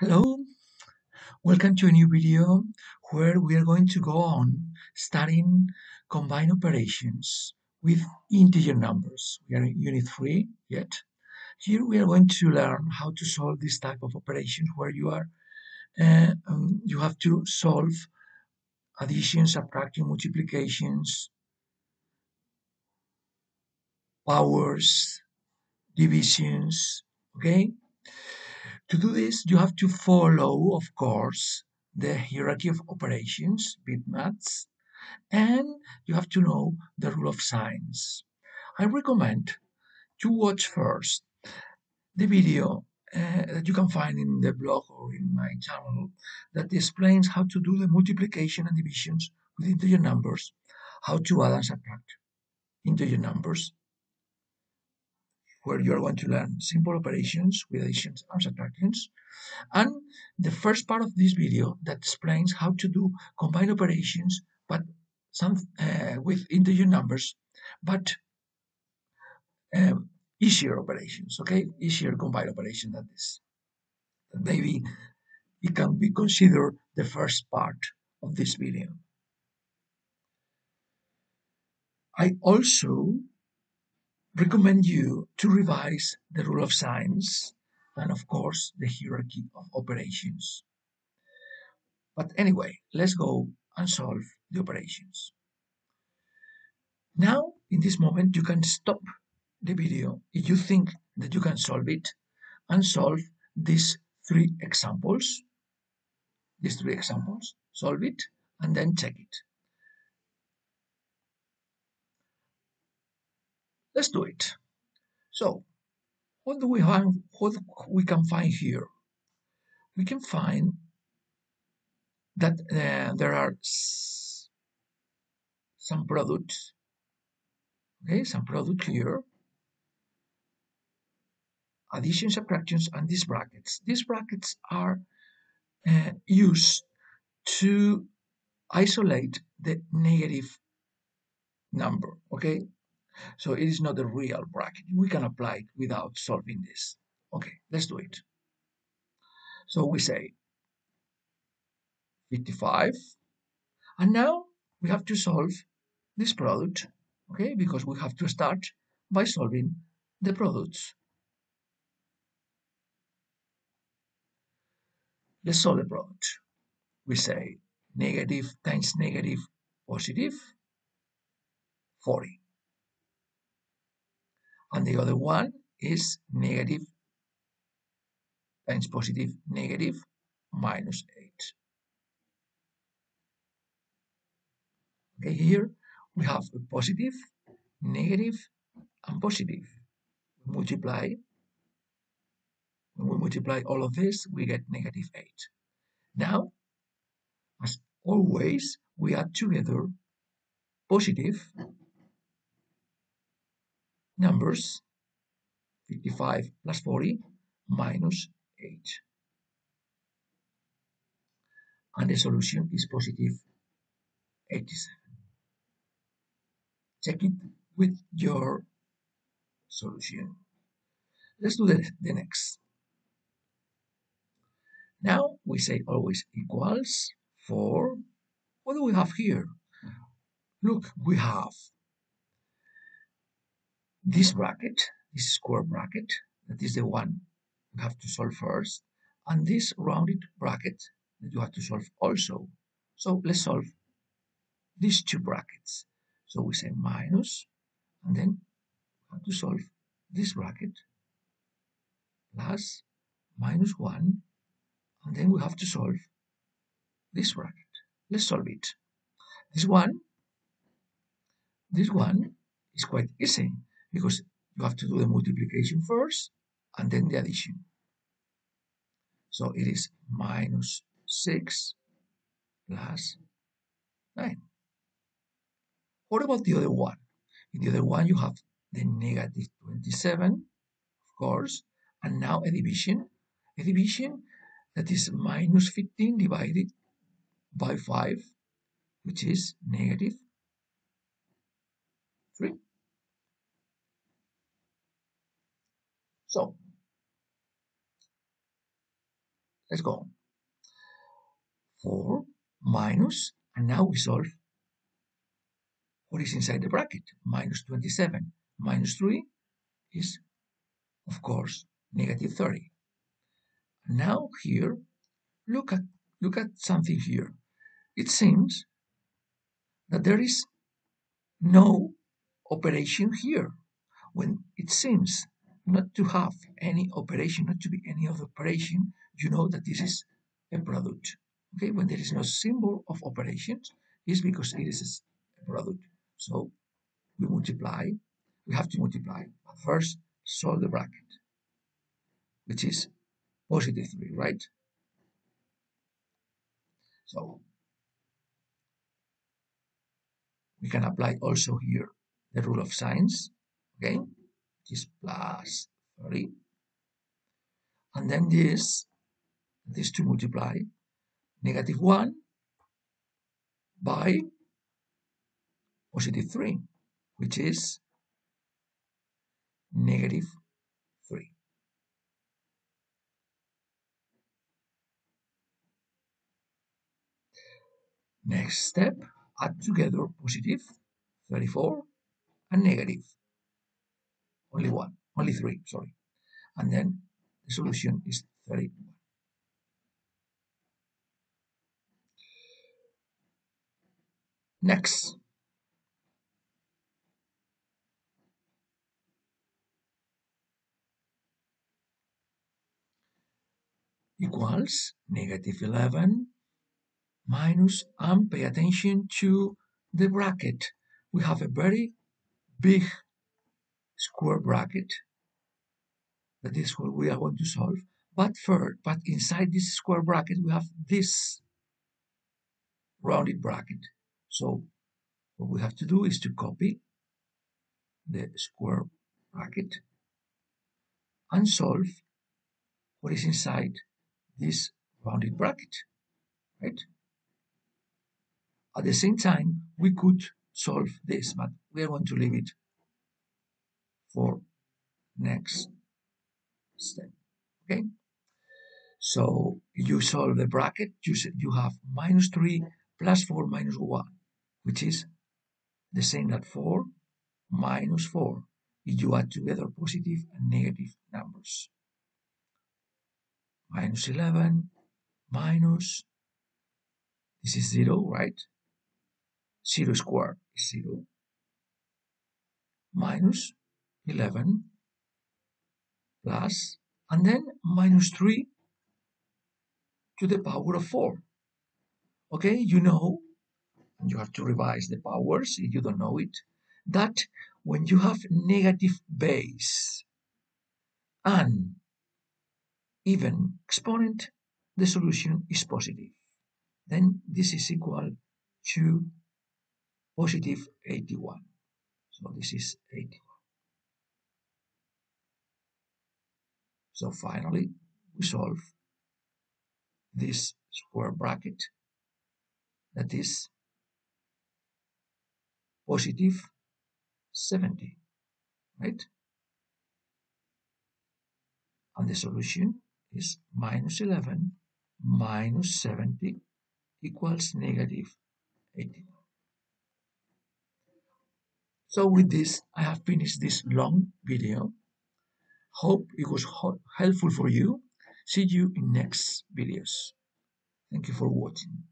Hello, welcome to a new video where we are going to go on studying combined operations with integer numbers. We are in unit 3 yet. Here we are going to learn how to solve this type of operations where you are uh, um, you have to solve addition, subtraction, multiplications, powers, divisions, okay? To do this, you have to follow, of course, the hierarchy of operations, BIDMAS, and you have to know the rule of signs. I recommend to watch first the video uh, that you can find in the blog or in my channel that explains how to do the multiplication and divisions with integer numbers, how to add and subtract integer numbers, where you're going to learn simple operations with additions and subtractions. And the first part of this video that explains how to do combined operations, but some uh, with integer numbers, but um, easier operations, okay? Easier combined operation than this. Maybe it can be considered the first part of this video. I also recommend you to revise the rule of signs and of course the hierarchy of operations. But anyway, let's go and solve the operations. Now, in this moment, you can stop the video if you think that you can solve it and solve these three examples. These three examples, solve it and then check it. Let's do it. So, what do we have? What we can find here? We can find that uh, there are some products. Okay, some product here. Addition, subtractions, and these brackets. These brackets are uh, used to isolate the negative number. Okay, so it is not a real bracket. We can apply it without solving this. Okay, let's do it. So we say 55. And now we have to solve this product, okay, because we have to start by solving the products. Let's solve the product. We say negative times negative positive 40 and the other one is negative times positive negative minus 8. Okay, here we have a positive, negative, and positive. Multiply. When we multiply all of this, we get negative 8. Now, as always, we add together positive numbers 55 plus 40 minus 8 and the solution is positive 87 check it with your solution. Let's do the, the next. Now we say always equals for what do we have here? Look we have this bracket, this square bracket, that is the one you have to solve first, and this rounded bracket that you have to solve also. So let's solve these two brackets. So we say minus, and then we have to solve this bracket plus minus 1, and then we have to solve this bracket. Let's solve it. This one, this one is quite easy because you have to do the multiplication first and then the addition. So it is minus 6 plus 9. What about the other one? In the other one, you have the negative 27, of course, and now a division. A division that is minus 15 divided by 5, which is negative 3. So Let's go 4 minus, and now we solve what is inside the bracket. Minus 27 minus 3 is, of course, negative 30. Now here, look at, look at something here. It seems that there is no operation here. When it seems not to have any operation, not to be any other operation, you know that this is a product. Okay, when there is no symbol of operations, is because it is a product. So we multiply, we have to multiply. First, solve the bracket, which is positive 3, right? So we can apply also here the rule of signs, okay, is plus 30. And then this, this to multiply negative 1 by positive 3, which is negative 3. Next step, add together positive 34 and negative. Only one, only three, sorry. And then the solution is 31. Next. equals negative 11 minus, and pay attention to the bracket. We have a very big square bracket. That is what we are going to solve. But first, but inside this square bracket, we have this rounded bracket. So what we have to do is to copy the square bracket and solve what is inside this rounded bracket, right? At the same time, we could solve this, but we are going to leave it for next step, okay? So you solve the bracket, you, you have minus 3 plus 4 minus 1, which is the same as 4 minus 4 if you add together positive and negative numbers. Minus 11 minus this is 0 right? 0 squared is 0 minus 11 plus and then minus 3 to the power of 4 okay you know you have to revise the powers if you don't know it that when you have negative base and even exponent, the solution is positive. Then this is equal to positive 81. So this is 81. So finally, we solve this square bracket that is positive 70, right? And the solution is minus 11 minus 70 equals negative 80. So with this, I have finished this long video. Hope it was helpful for you. See you in next videos. Thank you for watching.